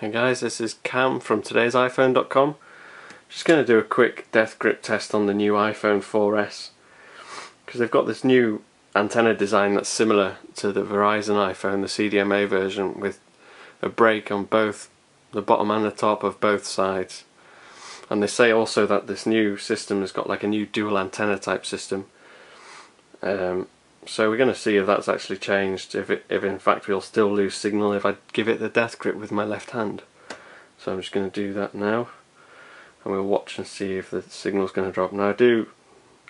Hey guys, this is Cam from today's iPhone.com. Just going to do a quick death grip test on the new iPhone 4S because they've got this new antenna design that's similar to the Verizon iPhone, the CDMA version, with a break on both the bottom and the top of both sides. And they say also that this new system has got like a new dual antenna type system. Um, so we're going to see if that's actually changed, if, it, if in fact we'll still lose signal if I give it the death grip with my left hand. So I'm just going to do that now and we'll watch and see if the signal's going to drop. Now I do,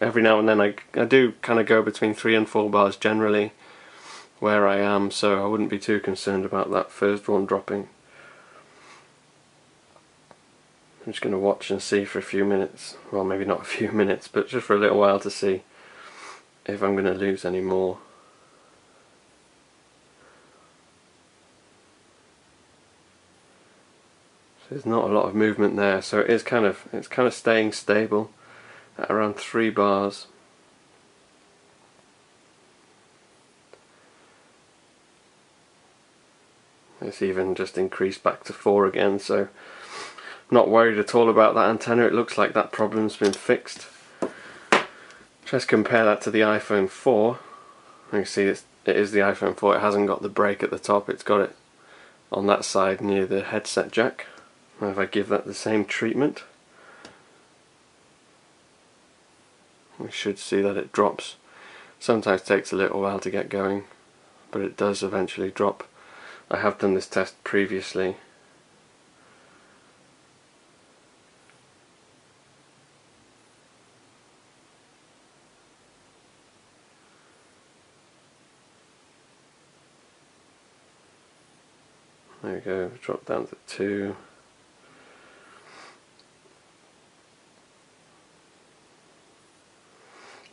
every now and then I, I do kind of go between 3 and 4 bars generally where I am so I wouldn't be too concerned about that first one dropping. I'm just going to watch and see for a few minutes, well maybe not a few minutes but just for a little while to see if I'm going to lose any more. So there's not a lot of movement there, so it is kind of it's kind of staying stable at around three bars. It's even just increased back to four again, so not worried at all about that antenna. It looks like that problem's been fixed. Let's compare that to the iPhone 4. You can see it's, it is the iPhone 4. It hasn't got the break at the top. It's got it on that side near the headset jack. And if I give that the same treatment, we should see that it drops. Sometimes takes a little while to get going, but it does eventually drop. I have done this test previously There we go, drop down to 2.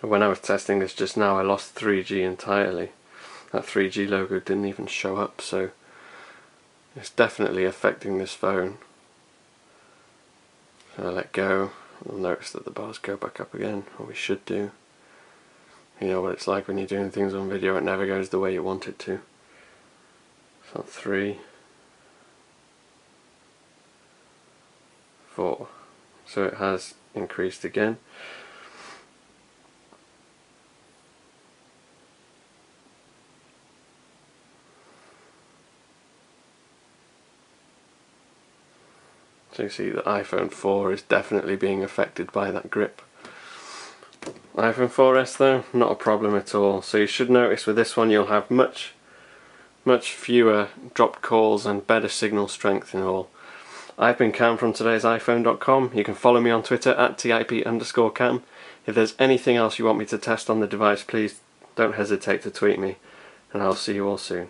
When I was testing this just now I lost 3G entirely. That 3G logo didn't even show up so it's definitely affecting this phone. So I let go, I'll notice that the bars go back up again, or we should do. You know what it's like when you're doing things on video, it never goes the way you want it to. So 3. 4 so it has increased again So you see the iPhone 4 is definitely being affected by that grip. iPhone 4S though, not a problem at all. So you should notice with this one you'll have much, much fewer dropped calls and better signal strength in all. I've been Cam from today's iPhone.com. You can follow me on Twitter at TIP underscore Cam. If there's anything else you want me to test on the device, please don't hesitate to tweet me, and I'll see you all soon.